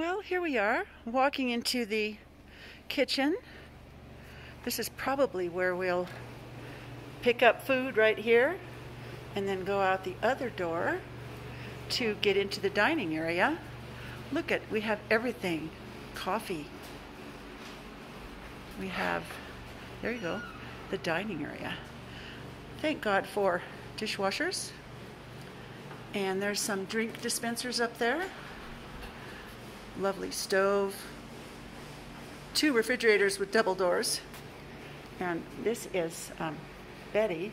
Well, here we are, walking into the kitchen. This is probably where we'll pick up food right here and then go out the other door to get into the dining area. Look at, we have everything. Coffee. We have, there you go, the dining area. Thank God for dishwashers. And there's some drink dispensers up there lovely stove, two refrigerators with double doors. And this is um, Betty,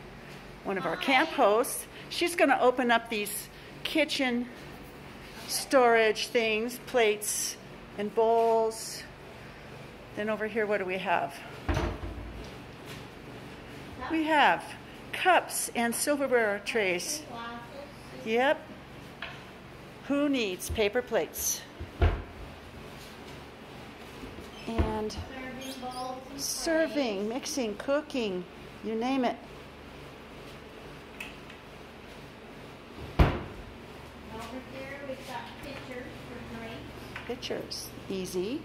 one of our camp hosts. She's going to open up these kitchen storage things, plates and bowls. Then over here, what do we have? We have cups and silverware trays. Yep. Who needs paper plates? And serving, mixing, cooking, you name it. Over there, we've got pitchers for drinks. Pitchers, easy.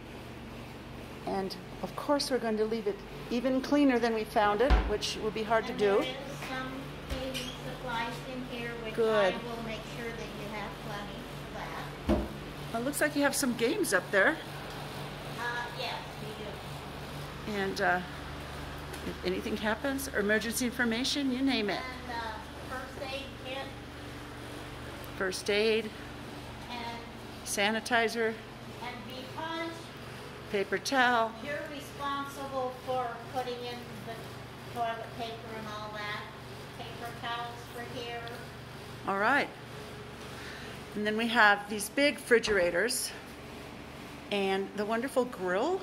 And of course, we're going to leave it even cleaner than we found it, which will be hard to do. There is some cleaning supplies in here, which Good. I will make sure that you have plenty of that. Well, it looks like you have some games up there. And uh, if anything happens, or emergency information, you name it. And, uh, first aid kit First aid, and, sanitizer, and because paper towel. you're responsible for putting in the toilet paper and all that, paper towels for here. All right. And then we have these big refrigerators and the wonderful grill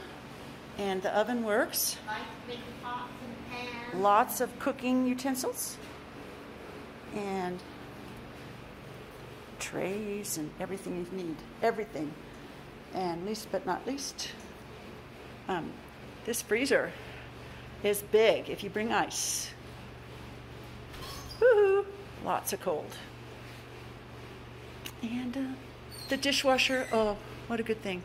and the oven works. Nice big pots and pans. Lots of cooking utensils and trays and everything you need. Everything. And least but not least, um, this freezer is big if you bring ice. Woohoo! Lots of cold. And uh, the dishwasher, oh, what a good thing.